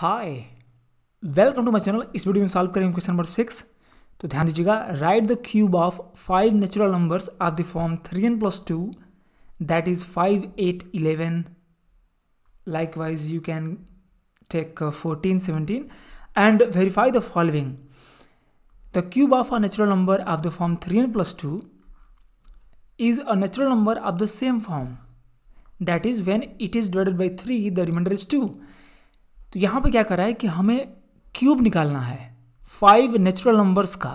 hi welcome to my channel इस video में solve करेंगे क्वेश्चन नंबर सिक्स तो ध्यान दीजिएगा right the cube of five natural numbers of the form three N plus two that is five eight eleven likewise you can take uh, 14 17 and verify the following the cube of a natural number of the form 3n plus 2 is a natural number of the same form that is when it is divided by 3 the remainder is 2 तो यहाँ पे क्या कर है कि हमें cube निकालना है फाइव नेचुरल नंबर्स का।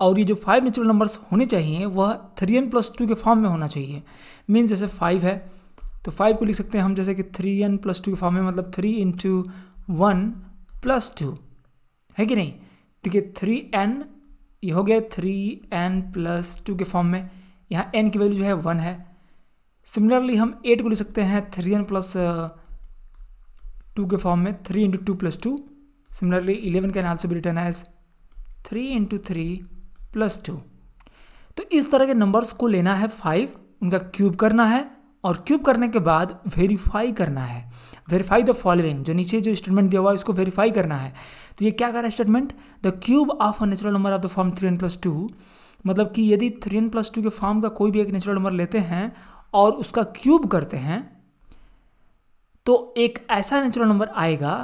और ये जो फाइव नेचुरल नंबर्स होने चाहिए, वह थ्री एन प्लस टू के फॉर्म में होना चाहिए। मीन्स जैसे फाइव है तो फाइव को लिख सकते हैं हम जैसे कि थ्री एन प्लस टू के फॉर्म में मतलब three into one plus two है कि नहीं? देखिए थ्री एन ये हो गया थ्री एन प्लस टू के फॉर्म में। यहाँ एन की वैल्यू जो है वन है। सिमिलरली हम एट को लिख सकते हैं थ्री एन प्लस टू के फॉर्म में three into two plus two similarly eleven can also be written as three into three plus two तो इस तरह के नंबर्स को लेना है फाइव उनका क्यूब करना है और क्यूब करने के बाद वेरीफाई करना है। वेरीफाई द फॉलोइंग जो नीचे जो स्टेटमेंट दिया हुआ है, इसको वेरीफाई करना है। तो ये क्या कर रहा है statement the cube of a natural number of the form three N plus two मतलब कि यदि थ्री एन प्लस टू के फॉर्म का कोई भी एक नेचुरल नंबर लेते हैं और उसका क्यूब करते हैं तो एक ऐसा नेचुरल नंबर आएगा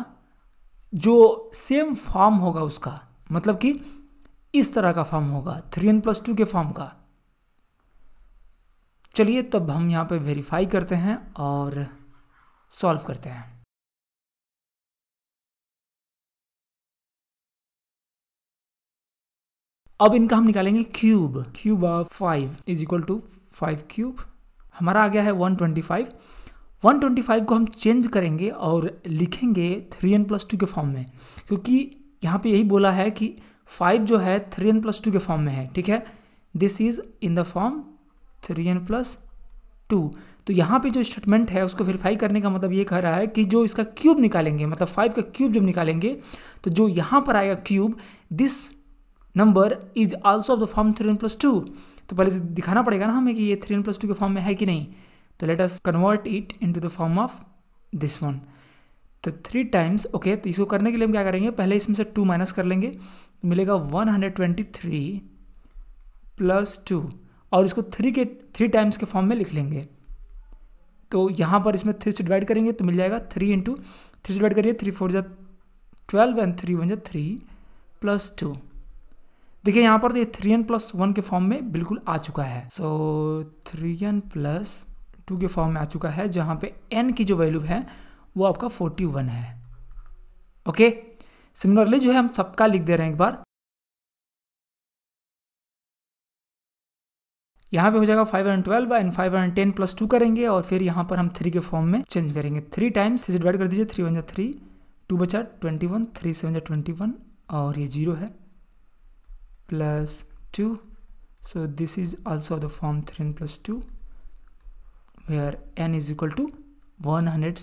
जो सेम फॉर्म होगा उसका। मतलब कि इस तरह का फॉर्म होगा थ्री एन प्लस टू के फॉर्म का। चलिए तब हम यहाँ पे वेरीफाई करते हैं और सॉल्व करते हैं। अब इनका हम निकालेंगे cube cube of five is equal to five cube हमारा आ गया है one twenty five one twenty five को हम चेंज करेंगे और लिखेंगे थ्री एन प्लस टू के फॉर्म में, क्योंकि यहाँ पे यही बोला है कि फाइव जो है थ्री एन प्लस टू के फॉर्म में है, ठीक है? This is in the form three N plus two. तो यहाँ पे जो स्टेटमेंट है, उसको वेरीफाई करने का मतलब ये कह रहा है कि जो इसका क्यूब निकालेंगे मतलब फाइव का क्यूब जब निकालेंगे तो जो यहाँ पर आएगा cube this number is also of the form three N plus two. तो पहले दिखाना पड़ेगा ना हमें कि ये थ्री एन प्लस टू के फॉर्म में है कि नहीं। तो let us convert it into the form of this one तो थ्री टाइम्स ओके तो इसको करने के लिए हम क्या करेंगे? पहले इसमें से टू माइनस कर लेंगे मिलेगा one hundred twenty three plus two और इसको थ्री के थ्री टाइम्स के फॉर्म में लिख लेंगे। तो यहाँ पर इसमें थ्री से डिवाइड करेंगे तो मिल जाएगा थ्री इंटू थ्री से डिवाइड करिए थ्री फोर जा ट्वेल्व एंड थ्री वन जा थ्री प्लस टू देखिए यहाँ पर तो ये थ्री एन प्लस वन के फॉर्म में बिल्कुल आ चुका है। So three n plus two के फॉर्म में आ चुका है, जहाँ पे एन की जो वैल्यू है, वो आपका फोर्टी वन है। ओके सिमिलरली जो है, हम सबका लिख दे रहे हैं एक बार। यहाँ पे हो जाएगा five hundred twelve and five hundred ten plus two करेंगे, और फिर यहाँ पर हम थ्री के फॉर्म में चेंज करेंगे। थ्री टाइम्स थ्री डिवाइड कर दीजिए थ्री वन जा थ्री टू बचा ट्वेंटी वन थ्री सेवन जा ट्वेंटी वन और ये ज़ीरो है। Plus two so this is also the form three n plus two n is equal to one hundred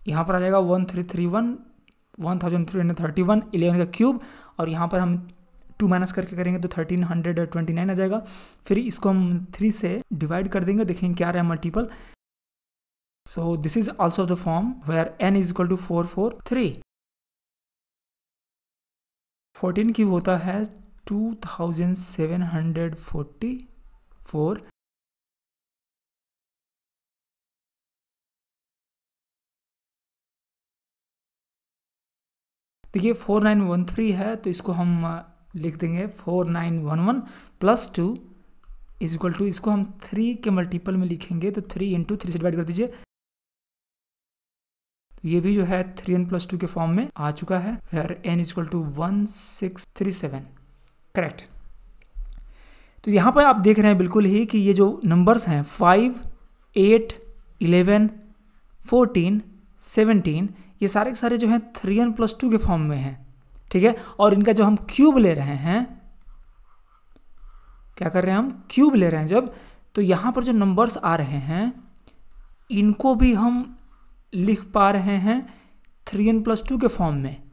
यहाँ पर आ जाएगा one three three one one thousand three hundred thirty one eleven का cube और यहाँ पर हम टू माइनस करके करेंगे तो थर्टीन हंड्रेड ट्वेंटी नाइन आ जाएगा। फिर इसको हम थ्री से डिवाइड कर देंगे देखेंगे क्या रहा है multiple so this is also the form where n is equal to four four three fourteen cube होता है two thousand seven hundred forty four देखिए फोर नाइन वन थ्री है तो इसको हम लिख देंगे four nine one one plus two is equal to इसको हम थ्री के मल्टीपल में लिखेंगे तो थ्री इंटू थ्री से डिवाइड कर दीजिए। ये भी जो है थ्री एन प्लस टू के फॉर्म में आ चुका है। N is equal to one six three seven correct तो यहाँ पर आप देख रहे हैं बिल्कुल ही कि ये जो नंबर्स हैं five eight eleven fourteen seventeen ये सारे के सारे जो हैं थ्री एन प्लस टू के फॉर्म में हैं। ठीक है? और इनका जो हम क्यूब ले रहे हैं, क्या कर रहे हैं हम? क्यूब ले रहे हैं जब तो यहाँ पर जो नंबर्स आ रहे हैं, इनको भी हम लिख पा रहे हैं थ्री एन प्लस टू के फॉर्म में।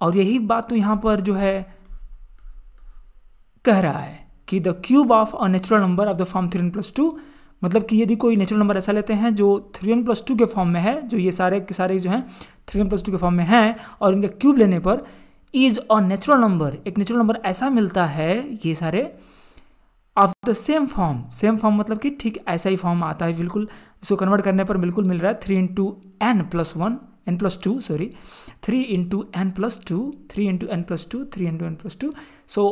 और यही बात तो यहाँ पर जो है कह रहा है कि the cube of a natural number of the form three n plus two मतलब कि यदि कोई नेचुरल नंबर ऐसा लेते हैं जो थ्री एन प्लस टू के फॉर्म में है, जो ये सारे के सारे जो हैं थ्री एन प्लस टू के फॉर्म में हैं, और इनका क्यूब लेने पर इज़ अ नेचुरल नंबर एक नेचुरल नंबर ऐसा मिलता है, ये सारे of the same form same form मतलब कि ठीक ऐसा ही फॉर्म आता है, बिल्कुल, इसको कन्वर्ट करने पर बिल्कुल मिल रहा है three into n plus one n plus two sorry three into n plus two three into n plus two three into n plus two so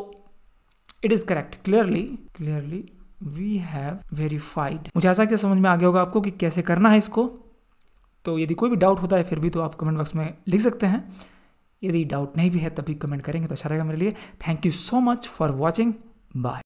it is correct clearly clearly we have verified मुझे ऐसा क्या समझ में आ गया होगा आपको कि कैसे करना है इसको। तो यदि कोई भी डाउट होता है, फिर भी तो आप कमेंट बॉक्स में लिख सकते हैं। यदि डाउट नहीं भी है, तभी कमेंट करेंगे तो अच्छा रहेगा मेरे लिए। Thank you so much for watching bye